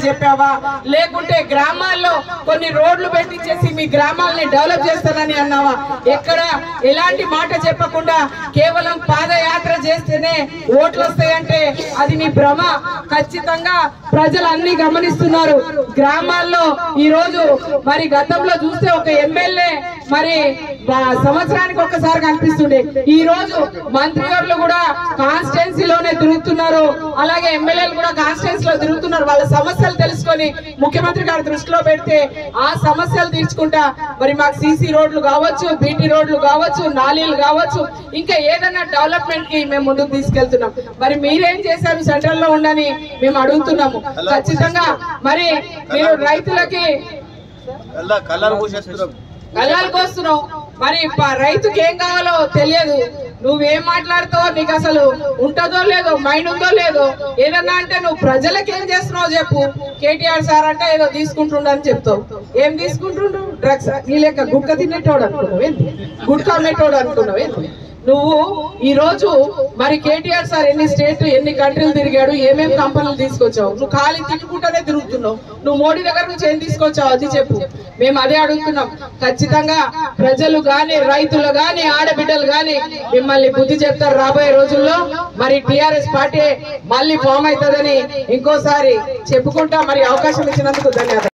అని చెప్పావా? లేకుంటే గ్రామాల్లో కొన్ని రోడ్లు పెట్టించేసి మీ గ్రామాలని డెవలప్ చేస్తానని అన్నావా? ఎక్కడ ఎలాంటి మాట చెప్పకుండా కేవలం పాదయాత్ర చేస్తేనే ఓట్లు వస్తాయంటే అది మీ భ్రమ. ఖచ్చితంగా ప్రజలు అన్ని గమనిస్తున్నారు. గ్రామాల్లో ఈ రోజు మరి గతంలో చూస్తే ఒక ఎమ్మెల్యే మరి సంవత్సరానికి ఒక్కసారి కనిపిస్తుండే. ఈ రోజు మంత్రివర్లు కూడా కాన్స్టిట్యున్సీలోనే తిరుగుతున్నారు. అలాగే ఎమ్మెల్యేలు కూడా కాన్స్టిట్యున్సీ లో తిరుగుతున్నారు. వాళ్ళ సమస్యలు తెలుసుకొని ముఖ్యమంత్రి గారి దృష్టిలో పెడితే ఆ సమస్యలు తీర్చుకుంటా. మరి మాకు సీసీ రోడ్లు కావచ్చు బీటీ రోడ్లు కావచ్చు నాలీలు కావచ్చు ఇంకా ఏదైనా డెవలప్మెంట్కి మేము ముందుకు తీసుకెళ్తున్నాం. మరి మీరేం చేశారు? సెంట్రల్లో ఉండని మేము అడుగుతున్నాము. ఖచ్చితంగా మరి మీరు రైతులకి కళ్ళాలకు వస్తున్నావు మరి రైతుకి ఏం కావాలో తెలియదు. నువ్వేం మాట్లాడుతావో నీకు అసలు ఉంటుందో లేదో మైండ్ ఉందో లేదో ఏదన్నా అంటే నువ్వు ప్రజలకు ఏం చేస్తున్నావు చెప్పు. కేటీఆర్ సార్ అంటే ఏదో తీసుకుంటుండని చెప్తావు. ఏం తీసుకుంటుండు? డ్రగ్స్. నీ లెక్క గుట్క తినేటోడు అనుకున్నావు ఏంటి గుట్కా అమ్మేటోడు అనుకున్నావు ఏంటి నువ్వు ఈ రోజు మరి కేటీఆర్ సార్ ఎన్ని స్టేట్ ఎన్ని కంట్రీలు తిరిగాడు ఏమేం కంపెనీలు తీసుకొచ్చావు? నువ్వు ఖాళీ తిట్టుకుంటూనే తిరుగుతున్నావు. నువ్వు మోడీ దగ్గర నుంచి ఏం తీసుకొచ్చావు? అది చెప్పు. మేము అదే అడుగుతున్నాం. ఖచ్చితంగా ప్రజలు గాని రైతులు గాని ఆడబిడ్డలు గాని మిమ్మల్ని బుద్ధి చెప్తారు రాబోయే రోజుల్లో. మరి టిఆర్ఎస్ పార్టీ మళ్ళీ ఫామ్ అవుతుందని ఇంకోసారి చెప్పుకుంటా మరి అవకాశం ఇచ్చినందుకు ధన్యవాదాలు.